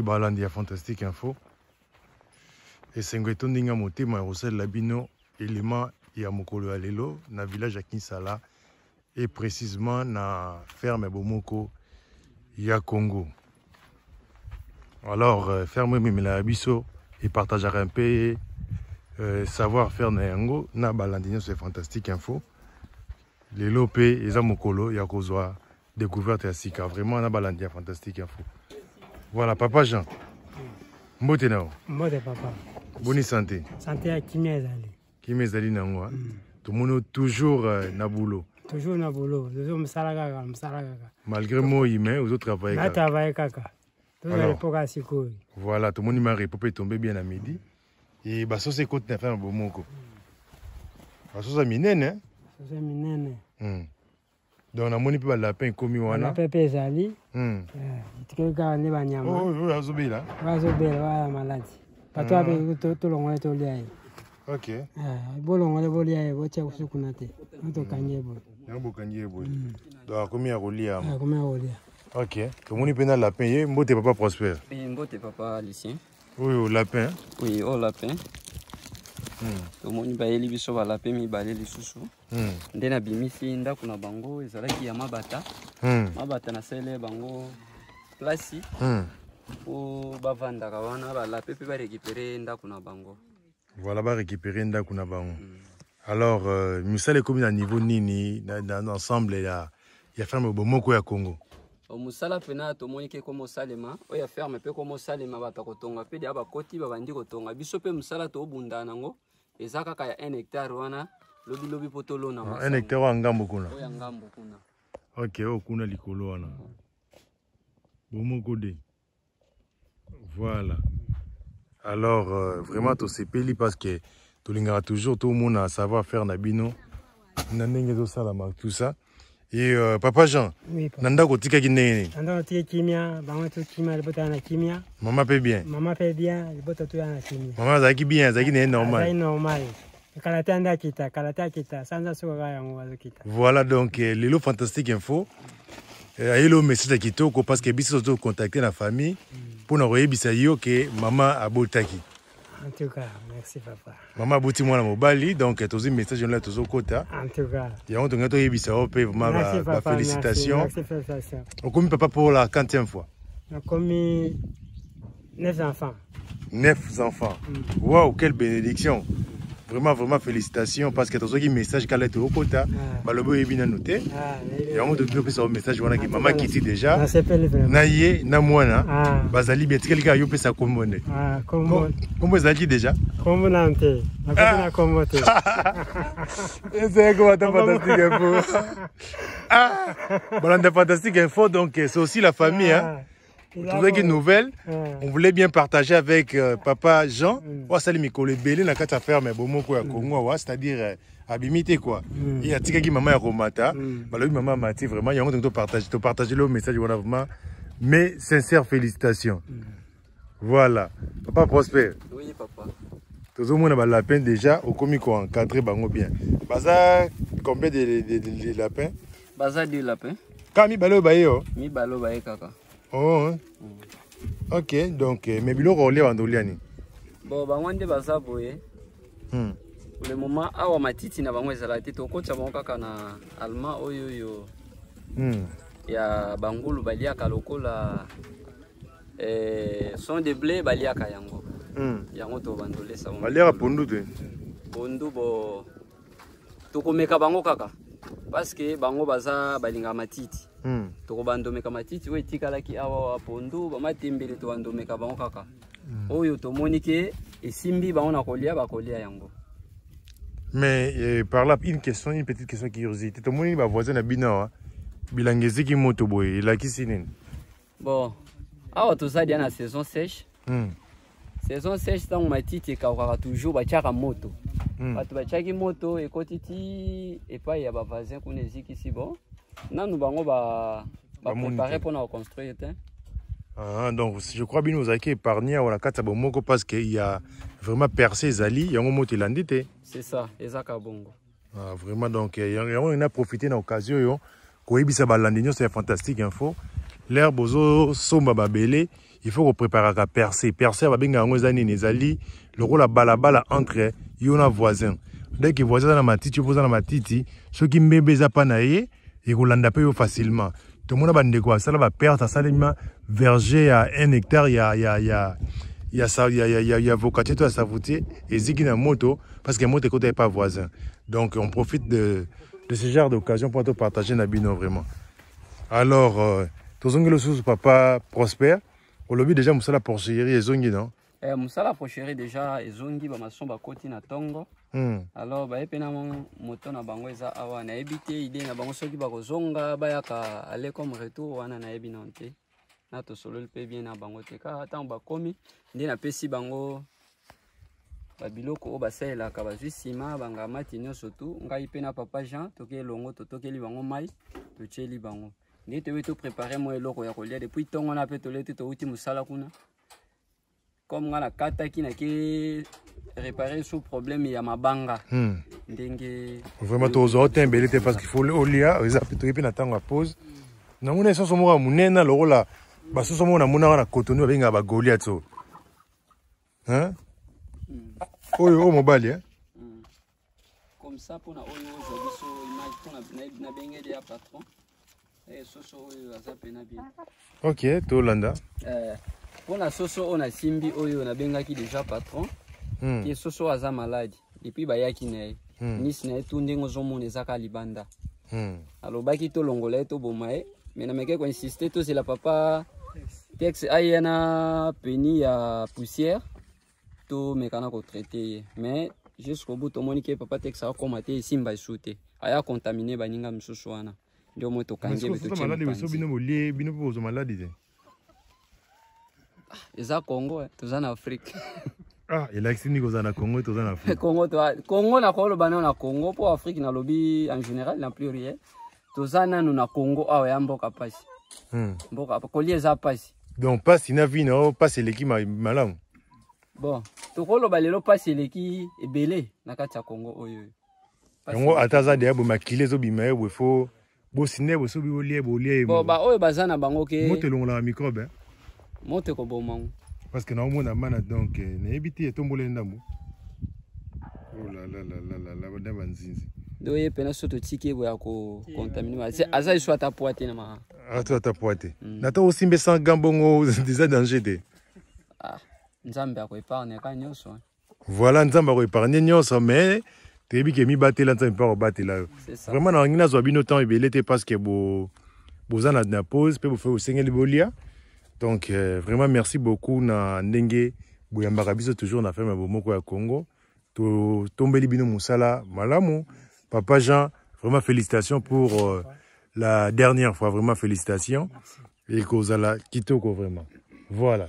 balandi ya fantastique info. Esengo ya mokolo ya lelo na village ya kinsala na ferme bomoko ya congo. Alors euh, ferme euh, savoir faire na na fantastique info. Lelo mpe eza mokolo découverte vraiment na fantastique info voilà papa jean. Mbote na yo mbote papa. Boni santé. Sante ya kimia ezali. Kimi ezali nango tomoni toujours euh, na boulot. Toujours na bolo toujours mosala kaka mosala kaka. Malgré moi mais ozotravaille kaka. natravaille kaka. Toza Alors. epoka ya sikoyo voilà tomoni ma repo mpe tombe bien na midi. E basosi ekoti na ferme bomoko basosi ya minene soso minene. Hmm. Donc namoni mpe balapin ekomi wana. wana pepe ezali. Hmm. eh, etikeli kaka nde banyama oyo oyo azobela. Wala maladi bato ape to- tolongole tolia ye. Ok. Eh, bolongole bolia ye botia kusukuna te. Notokangi ye boye. Yango bokangi ye boye. Donc akomi ya koliama komea kolia. Ok. Tomoni mpe na lapin ye mbote papa prospère Oui, mbote papa Lucien. oyo lapin. Oui, au lapin. Hmm. tomoni bayeli biso balapin mibale lisusu. Hmm. nde nabimisi ndako na bango ezalaki ya mabata. Hmm. mabata nasaleli bango plasi po bavandaka wana balape mpe barekipere ndako na bango. Voilà barécupéré ndako na bango. Alors euh, misala ekomi na niveau nini na, na, na ensemble ya, ya ferme bomoko ya congo? O mosala mpena tomoni ke komo osalema oyo ya ferme mpe komo osalema bato kotonga mpe deya bakoti babandi kotonga. Biso mpe mosala tobunda nango eza kaka ya 1 hectare wana lobilobi mpo tolona Ah, un hectare wa ngambo kuna? Oyo ngambo kuna. Ok oyo kuna likolo wana. Bomoko de. Voilà. Alors euh, vraiment tosepeli parce que tolingaka toujours tomona savoir faire na bino. Na ndenge ezosalama tout ça euh, papa jean na ndako otikaki ndenge nini kimia bango to kimia libota ya na kimia. Mama mpe bien? Mama mpe bien libota to ya na kimia. Mama azalaki bien azalaki na normal. Normal. Kala te ande akita kala te akita sanza soko kaka yango azokita. Voilà donc euh, lelo fantastique info. Euh, ayeli oyo message ya kitoko parce que biso tozocontacte na famille mpona koyebisa yo ke mama abotaki en tout cas merci papa. Mama aboti mwana mobali donc tozwi message ola tozokota en tout cas. Yango tongai toyebisa yo mpe vraiment merci ba- papa bafélicitation merci merci félicitation okomi papa pour la quantième fois. Nakomi neuf enfants. Neuf enfants. Wow quelle bénédiction vraiment vraiment félicitations parce que tozwaki message kala tokokota Ah. balobi oyebi nano te Ah, yango topesa message wana ke mama kiti déjà. Na ye na mwana Ah. bazali bien tikali kaka yo pesa kombo nde Ah, kombo ezalaki déjà. Kombo nanu te na kombo te ezalaki bata fantastique info Ah, balanda fantastique info donc c'est aussi la famille hein. Ah, tozwaki eza nouvelle on voulait bien partager avec euh, papa jean. Mm. oyo asali mikolo ebele na kati ya ferme bomoko ya congo awa c'est-à-dire euh, abimi te quoi. Mm. e atikaki mama ya komata Mm. balobi mama amati vraiment yango tongi topartage topartage le message wana vraiment. Mais sincère félicitations. Voilà. Papa prosper. Oui papa. Tozomona balapin déjà okomi koencadre bango bien. Baza combien de, de, de, de lapin baza di lapin kaka mibale oyo baye o mibale oyo baye kaka oh, hein. ok donc eh, mais biloko olia banda olia nini? Bon bango nde baza boye. Hmm. le moment awa matiti na bango ezalaka te. Tokotisa bango kaka na allemand oyo oyo. Hmm. ya bangulu baliaka lokola eh, son de blé baliaka yango. Hmm. yango tobandolesa baliaka pondu te. Pondu bo tokomeka bango kaka. Parceke bango baza balingaka matiti Hmm. tokobandomeka matiti oyo etikalaki awa bamatembele tobandomeka bango kaka. Oyo tomoni ke esimbi bango na kolia bakolia yango. Mais eh, par là une question une petite question curiosité. Tomoni bavoisin na bino awa bilanga eziki moto boye elakisi nini? Bon awa toza dia na saison sèche. Hmm. saison sèche ntango matiti ekawukaka toujours batiaka moto. Hmm. bato batiaki moto ekoti ti epai ya bavoisin kuna ezikisi bon nanu bango ba- Bamoni baprépare te. mpona koconstruire te. Ah, donc je crois bino ozalaki épargné awa na kati ya bomoko parce que il y a vraiment percé ezali yango moto elandi te c'est ça ezaka bongo. Ah, vraiment donc eh, yango yango na profité na occasion oyo koyebisa balandi nyonso ya fantastique info l'air bozosomba babele il faut kopreparaka perce perce babenga yango eza nini ezali lokola balabala entre yo na voisin. Deke voisin aza na matiti yo mpo oza na matiti. Soki mbembe eza mpa na ye ekolanda mpe yo facilement. Tomona bandeko basala baperte asalema verger ya 1 hectare ya, ya, ya, ya, sa, ya, ya, ya, ya vocatier to ya savoutier eziki na moto parce que moto ekota ye pas voisin. Donc on profite de, de ce genre d'occasion pour te partager na bino vraiment. Alors euh, tozongi lisusu papa prosper olobi déjà mosala porcherie ezongi non? Eh, mosala porcherie déjà ezongi bamason bakoti na ntongo hmm. alors baye mpe na moto na bango eza awa. Nayebi te ide na bango soki bakozonga bayaka ale comme retour wana nayebi nano te. Na tosololi mpe bien na bango te. Kaka ntango bakomi nde napesi bango babiloko oyo basalelaka bazwi nsima bangamati nyonso tu ngai mpe na papa jean toke elongo totokeli bango mai totyeli bango. Nde toyebi toprépare mwa eloko ya kolia. Depuis ntongo na mpe toleti touti mosala kuna comme nga nakataki nake réparer sous problème ya mabanga hmm. ndenge vraiment tozwa te ebele te parce qu'il faut olia eza mpe toyebi mpe na ntango ya pause. Namona esoso moko ya monene lokola basoso moko namonaka na kotoni babengaka bagoliat oyo oyo oyo mobali e comme ça mpona oyo ozwa biso image mpona nabengeli ya patron soso oyo aza pena bien. Ok tolanda mpona soso oyo nasimbi oyo nabengaki déjà patron hmm. ye soso aza maladi epuis bayaki na ye. Hmm. nisi na ye tu ndenge ozomona ezaka libanda. Hmm. alobaki tolongola ye toboma ye me nameke koinsiste tozela papa texte aya na peni ya poussière tomekana kotraite ye. Mais jusqu'au bout tomoni ke papa texte akoma te esimba esu te. Aya contamine baninga mosusu wana. Nde omoi tokangi maladi biso bino bolie bino mpe bozwa maladi te eza congo toza na afrique. Ah elakisi nini kozala na congo toza na afrique? Congo nakoloba nano na congo mpo afrique nalobi en général na pluriel toza nano na congo awa ya mboka mpasi hmm. mboka kolia eza mpasi donc mpasi na vi nao mpasi eleki malamu. Bon tokoloba lelo mpasi eleki ebele na kati ya congo oyo. Yango ata aza deya boye makili ezobima ye boye fo bosine boye soki bolia bolia ye bon baoyo baza na bango ke moto elongolaka microbe moto ekobomango parce que naomona mana donc nayebi te etomboli ndambo olalalalala banzinzi ndo ye mpena so totiki ye boye ya kocontamine aza liso ata poa te na ma ato ata poa te. Nata osimbe sans gan bongo eza danger te. Nzambe akoepargne ka nyonso voilà nzambe akoepargne nyonso mais toyebi ke mibatela nzambe mpe akobatela yo. Vraiment nabangi nazwa bino temps ebele te parce que boza na pause mpe bofe bosengeli bolia donc euh, vraiment merci beaucoup na ndenge boyambaka biso toujours na ferme bomoko ya congo. Totombeli bino mosala malamu. Papa jean vraiment félicitations pour euh, la dernière fois vraiment félicitations. Ekozala kitoko vraiment. Voilà